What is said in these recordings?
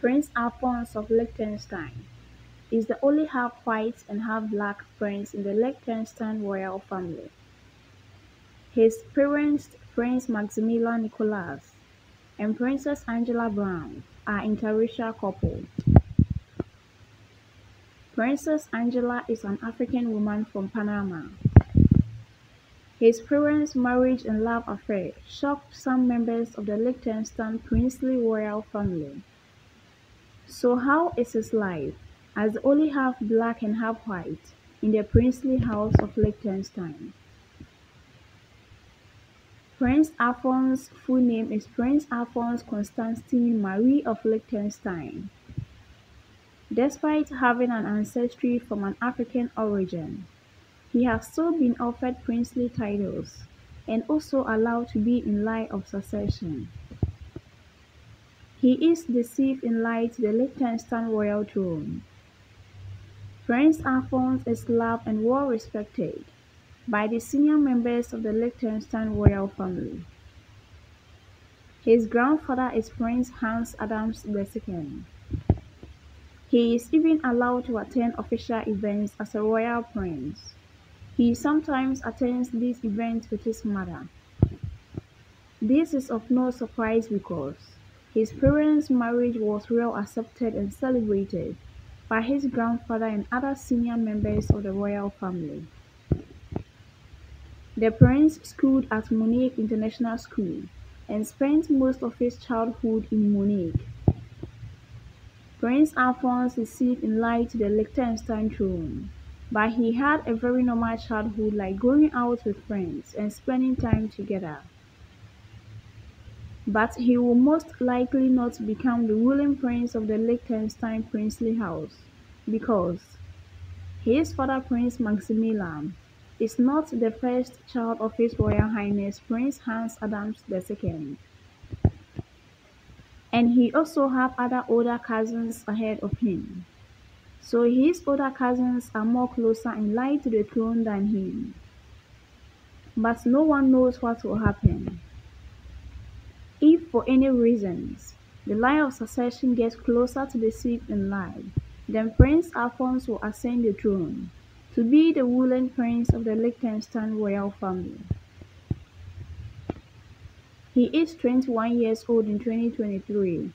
Prince Alfons of Liechtenstein is the only half-white and half-black prince in the Liechtenstein royal family. His parents, Prince Maximilian Nikolaus and Princess Angela Brown, are interracial couple. Princess Angela is an African woman from Panama. His parents' marriage and love affair shocked some members of the Liechtenstein princely royal family. So how is his life, as only half black and half white, in the princely house of Liechtenstein? Prince Alfons's full name is Prince Alfons Constantin Marie of Liechtenstein. Despite having an ancestry from an African origin, he has still been offered princely titles and also allowed to be in line of succession. He is the deceived in line to the Liechtenstein royal throne. Prince Alfons is loved and well respected by the senior members of the Liechtenstein royal family. His grandfather is Prince Hans Adams II. He is even allowed to attend official events as a royal prince. He sometimes attends these events with his mother. This is of no surprise because his parents' marriage was well accepted and celebrated by his grandfather and other senior members of the royal family. The prince schooled at Munich International School and spent most of his childhood in Munich. Prince Alfons received in line to the Liechtenstein throne, but he had a very normal childhood like going out with friends and spending time together but he will most likely not become the ruling prince of the Liechtenstein princely house because his father Prince Maximilian is not the first child of His Royal Highness Prince Hans Adams II. And he also have other older cousins ahead of him. So his older cousins are more closer in line to the throne than him. But no one knows what will happen. For any reasons the line of succession gets closer to the seat in line, then Prince Alfons will ascend the throne to be the ruling prince of the Liechtenstein royal family. He is 21 years old in 2023.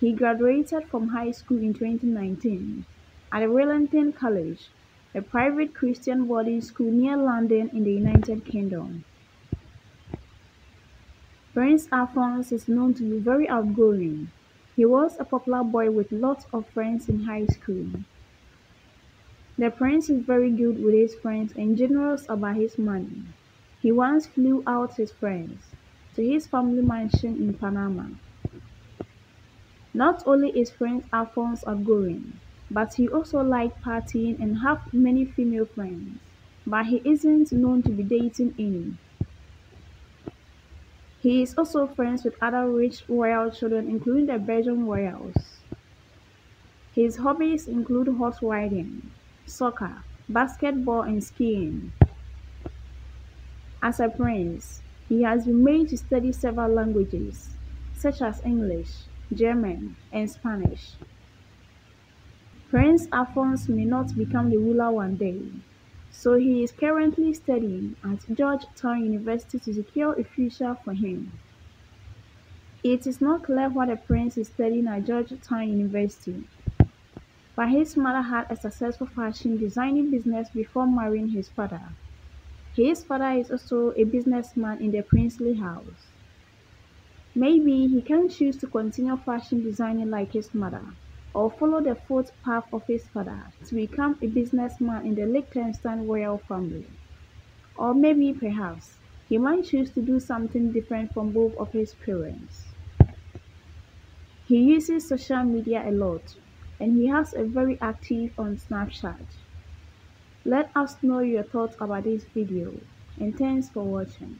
He graduated from high school in 2019 at Wellington College, a private Christian boarding school near London in the United Kingdom. Prince Alfons is known to be very outgoing. He was a popular boy with lots of friends in high school. The prince is very good with his friends and generous about his money. He once flew out his friends to his family mansion in Panama. Not only is Prince Alfons outgoing, but he also likes partying and have many female friends, but he isn't known to be dating any. He is also friends with other rich royal children including the Belgian royals. His hobbies include horse riding, soccer, basketball and skiing. As a prince, he has been made to study several languages, such as English, German, and Spanish. Prince Alfons may not become the ruler one day, so he is currently studying at Georgetown University to secure a future for him. It is not clear what the prince is studying at Georgetown University, but his mother had a successful fashion designing business before marrying his father. His father is also a businessman in the princely house. Maybe he can choose to continue fashion designing like his mother or follow the footpath of his father to become a businessman in the Liechtenstein royal family. Or maybe perhaps he might choose to do something different from both of his parents. He uses social media a lot and he has a very active on Snapchat. Let us know your thoughts about this video and thanks for watching.